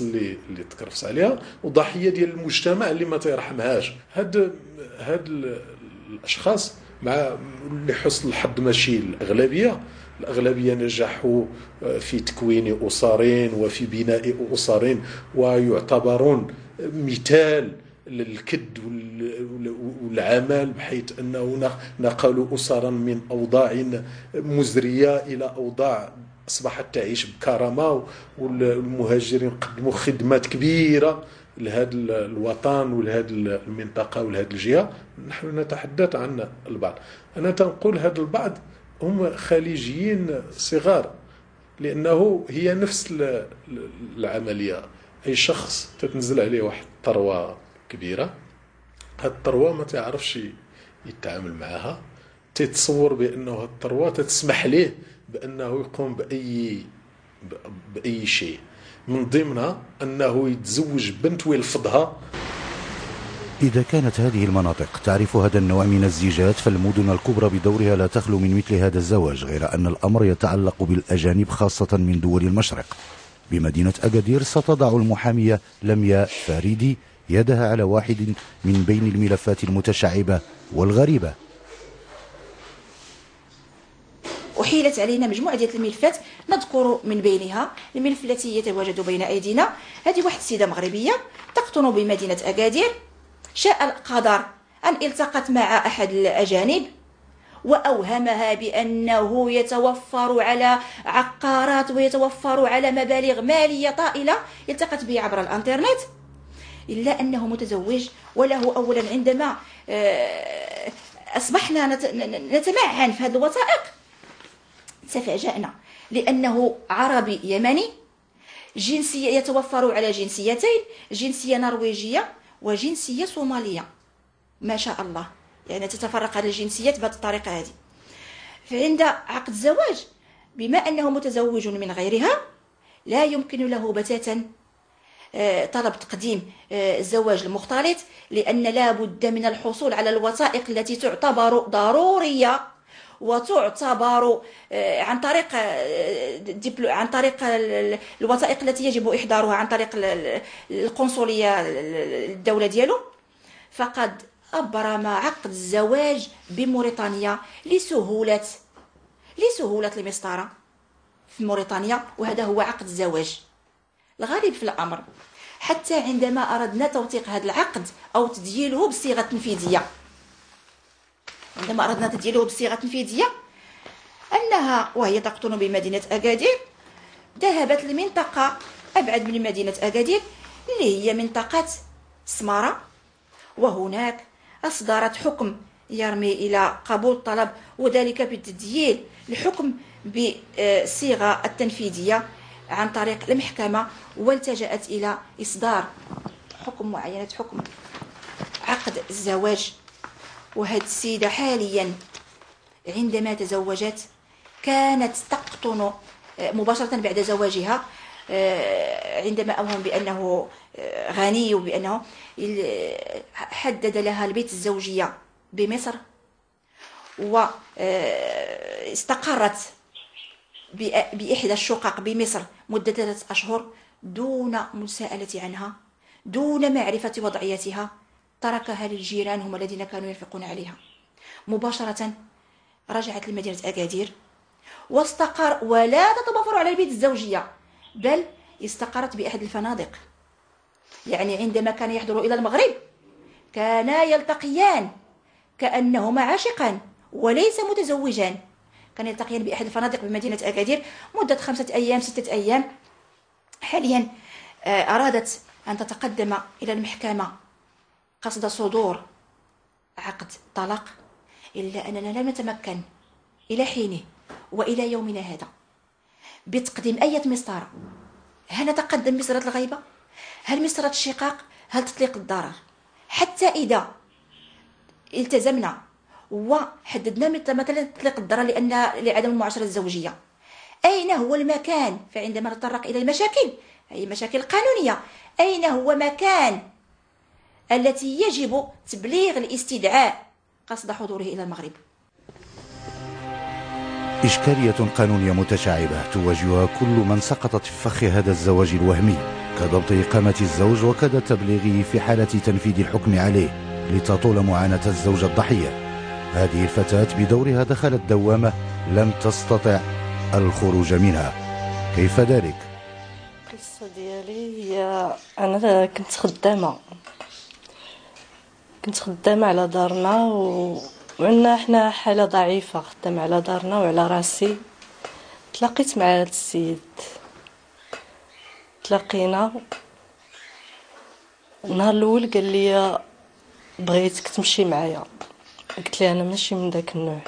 اللي اللي تكرفس عليها وضحية ديال المجتمع اللي ما تيرحمهاش. هاد هاد الأشخاص مع لحسن الحظ ماشي الأغلبية. الأغلبية نجحوا في تكوين أسرين وفي بناء أسرين ويعتبرون مثال للكد والعمل بحيث أنه نقلوا أسرا من أوضاع مزرية إلى أوضاع أصبحت تعيش بكرامة والمهاجرين قدموا خدمات كبيرة لهذا الوطن ولهذه المنطقة ولهذه الجهة. نحن نتحدث عن البعض. أنا تنقول هذا البعض هم خليجيين صغار لأنه هي نفس العملية. أي شخص تتنزل عليه واحد الثروة كبيرة هاد الثروة ما تعرفش يتعامل معها تتصور بأنه هاد الثروة تتسمح ليه بأنه يقوم بأي بأي شيء. من ضمنها أنه يتزوج بنت ويلفظها إذا كانت هذه المناطق تعرف هذا النوع من الزيجات فالمدن الكبرى بدورها لا تخلو من مثل هذا الزواج غير أن الأمر يتعلق بالأجانب خاصة من دول المشرق. بمدينة أكادير ستضع المحامية لميا فاريدي يدها على واحد من بين الملفات المتشعبة والغريبة. أحيلت علينا مجموعة ديال الملفات نذكر من بينها الملف التي يتواجد بين أيدينا. هذه واحد السيدة مغربية تقطن بمدينة أكادير. شاء القدر أن التقت مع أحد الأجانب وأوهمها بأنه يتوفر على عقارات ويتوفر على مبالغ مالية طائلة التقت به عبر الأنترنت. إلا أنه متزوج وله أولا عندما آه، أصبحنا نتمعن في هذه الوثائق. تفاجأنا لأنه عربي يمني جنسية يتوفر على جنسيتين جنسية نرويجية وجنسية صومالية. ما شاء الله. يعني تتفرق هذه الجنسيات بهذه الطريقة هذه. فعند عقد الزواج بما أنه متزوج من غيرها لا يمكن له بتاتا آه، طلب تقديم آه، الزواج المختلط لأن لا بد من الحصول على الوثائق التي تعتبر ضرورية. وتعتبر آه، عن طريق عن طريق الوثائق التي يجب إحضارها عن طريق القنصلية الدولة ديالو. فقد أبرم عقد الزواج بموريتانيا لسهولة لسهولة المسطرة في موريتانيا وهذا هو عقد الزواج. الغريب في الأمر حتى عندما أردنا توثيق هذا العقد أو تدييله بصيغة تنفيذية. عندما أردنا تدييله بصيغة تنفيذية أنها وهي تقطن بمدينة أكادير ذهبت لمنطقة أبعد من مدينة أكادير اللي هي منطقة سمارة. وهناك أصدرت حكم يرمي إلى قبول الطلب وذلك بتدييل الحكم بصيغة التنفيذية عن طريق المحكمة والتجأت إلى إصدار حكم معينة حكم عقد الزواج. وهذه السيدة حاليا عندما تزوجت كانت تقطن مباشرة بعد زواجها عندما أوهم بأنه غني وبأنه حدد لها البيت الزوجية بمصر واستقرت بإحدى الشقق بمصر مدة ثلاثة أشهر دون مساءلة عنها دون معرفة وضعيتها. تركها للجيران هم الذين كانوا ينفقون عليها. مباشرة رجعت لمدينة أكادير واستقر ولا تتوفر على البيت الزوجية بل استقرت بأحد الفنادق. يعني عندما كان يحضر إلى المغرب كانا يلتقيان كأنهما عاشقان وليس متزوجان. كان يلتقيان بأحد الفنادق بمدينة أكادير مدة خمسة أيام ستة أيام. حاليا آه، أرادت أن تتقدم إلى المحكمة. قصد صدور عقد طلاق إلا أننا لم نتمكن إلى حينه وإلى يومنا هذا. بتقديم أي مسطرة هل نتقدم مسطرة الغيبة؟ هل مسطرة الشقاق؟ هل تطليق الضرر؟ حتى إذا التزمنا وحددنا مثلا تطليق الضرر لأن لعدم المعاشرة الزوجية. أين هو المكان؟ فعندما نتطرق إلى المشاكل أي مشاكل قانونية أين هو مكان التي يجب تبليغ الاستدعاء قصد حضوره إلى المغرب. إشكالية قانونية متشعبة تواجهها كل من سقطت في فخ هذا الزواج الوهمي كضبط إقامة الزوج وكذا تبليغه في حالة تنفيذ الحكم عليه لتطول معاناة الزوجة الضحية. هذه الفتاة بدورها دخلت دوامة لم تستطع الخروج منها. كيف ذلك؟ القصة ديالي هي أنا كنت خدامة. كنت خدامة على دارنا و... وعندنا حنا حالة ضعيفة خدامة على دارنا وعلى راسي. تلاقيت مع هاد السيد. تلاقينا. النهار الأول قال لي بغيتك تمشي معايا. قلت لي أنا ماشي من داك النوع.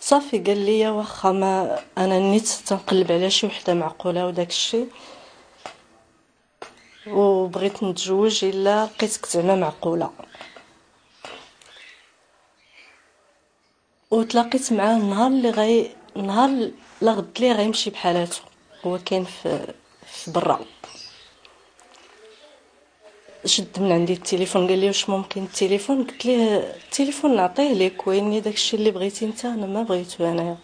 صافي قال لي واخا ما أنا نيت تنقلب على شي وحدة معقولة وداك الشيء وبغيت نتزوج إلا لقيتك زعما معقولة. وتلاقيت معاه النهار اللي غي نهار لا غد لي غيمشي بحالاتو هو كاين في في برا. شد من عندي التليفون قال لي واش ممكن التليفون؟ قلت ليه التليفون نعطيه لك ويني داكشي اللي بغيتي انت أنا ما بغيتو انايا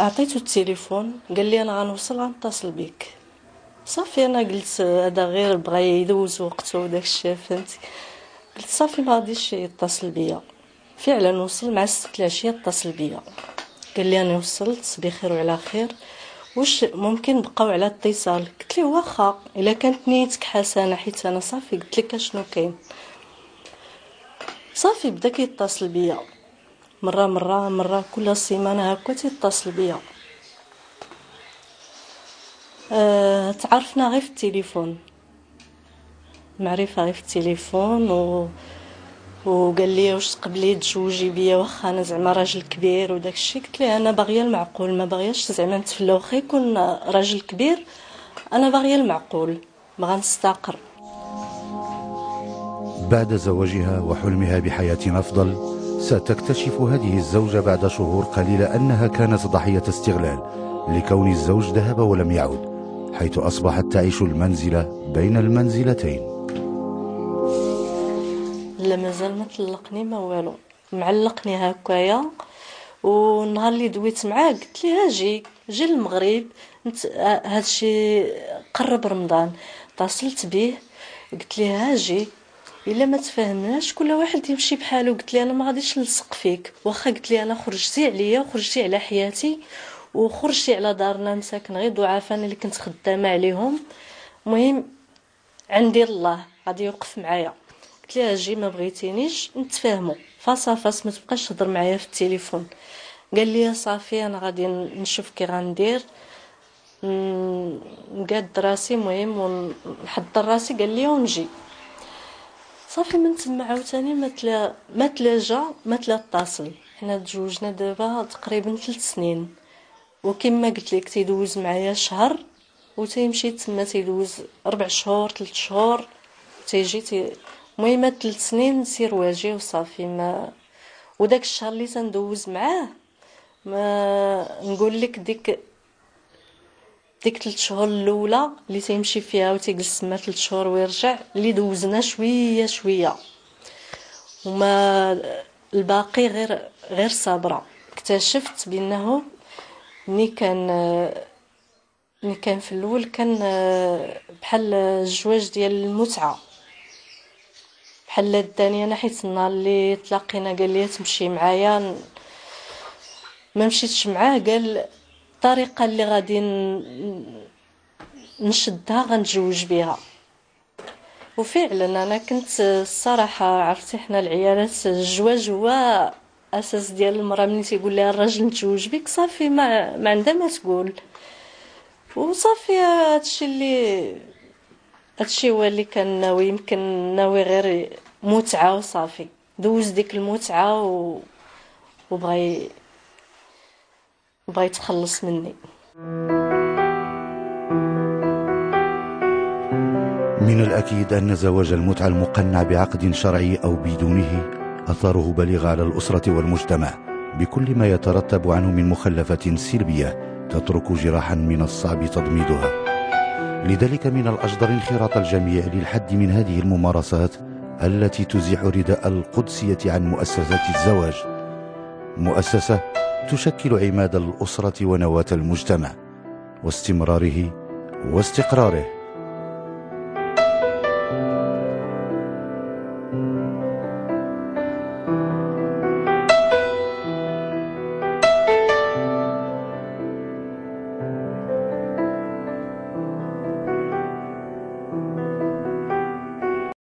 عطيتو التليفون قال لي أنا غنوصل غنتصل بك صافي أنا قلت هذا غير بغى يدوز وقته وداكشي فهمتي؟ قلت صافي ما غاديش يتصل بيا. فعلا وصل مع الست العشية اتصل بيا. قال لي أنا وصلت بخير وعلى خير. واش ممكن نبقاو على اتصال؟ قلت ليه واخا. إلا كانت نيتك حسنة حيت أنا صافي. قلت لك شنو كاين؟ صافي بدا كيتصل بيا. مرة مرة مرة كل سيمانة هكا تيتصل بيا. أه تعرفنا غير في التليفون. معرفة غير في التليفون و وقال لي واش تقبلي تزوجي بيا واخا أنا زعما راجل كبير وداك الشيء. قلت ليه أنا باغية المعقول ما باغياش زعما نتفلا واخا يكون راجل كبير أنا باغية المعقول. بغا نستقر. بعد زواجها وحلمها بحياة أفضل ستكتشف هذه الزوجة بعد شهور قليلة أنها كانت ضحية استغلال لكون الزوج ذهب ولم يعد. حيث أصبحت تعيش المنزلة بين المنزلتين. لا مازال ما طلقني ما والو. معلقني هكايا والنهار اللي دويت معاه قلت ليه أجي جي للمغرب نت... هادشي قرب رمضان. اتصلت به قلت ليه أجي إلا ما تفاهمناش كل واحد يمشي بحاله. قلت لي أنا ما غاديش نلصق فيك. واخا قلت لي أنا خرجتي عليا وخرجتي على حياتي وخرجتي على دارنا مساكن غير ضعاف أنا اللي كنت خدامة عليهم. المهم عندي الله غادي يوقف معايا. قلت لها جي ما بغيتينيش نتفاهموا. فاس فاس ما تبقاش تهضر معايا في التليفون. قال لي صافي أنا غادي نشوف كي غندير. نقاد راسي مهم ونحضر راسي قال لي ونجي. صافي من تما عاوتاني ما تلا ما تلاجا ما تلا اتصل. حنا تزوجنا دابا تقريبا ثلاث سنين. وكما قلت لك تيدوز معايا شهر وتيمشي تما تيدوز ربع شهور ثلاث شهور تيجي تي المهم ثلاث سنين نسير واجي وصافي ما وداك الشهر اللي تندوز معاه ما نقول لك ديك ديك ثلاث شهور الأولى اللي تيمشي فيها وتيجلس تما ثلاث شهور ويرجع اللي دوزنا شوية شوية. وما الباقي غير غير صابرة. اكتشفت بأنه ملي كان ملي كان في الأول كان بحال الزواج ديال المتعة. بحال داني أنا حيت النهار اللي تلاقينا قال لي تمشي معايا ما مشيتش معاه قال الطريقة اللي غادي نشدها غنتزوج بها. وفعلا أنا كنت الصراحة عرفتي حنا العيالات الزواج هو أساس ديال المرأة ملي تيقول لها الراجل نتزوج بك صافي ما, ما عندها ما تقول. وصافي هادشي اللي هادشي هو اللي كان ناوي يمكن ناوي غير متعة وصافي. دوز ديك المتعة و... وبغى بغى يتخلص مني. من الأكيد أن زواج المتعة المقنع بعقد شرعي أو بدونه أثاره بليغ على الأسرة والمجتمع بكل ما يترتب عنه من مخلفات سلبية تترك جراحا من الصعب تضميدها. لذلك من الأجدر انخراط الجميع للحد من هذه الممارسات التي تزيح رداء القدسية عن مؤسسات الزواج. مؤسسة تشكل عماد الأسرة ونواة المجتمع واستمراره واستقراره.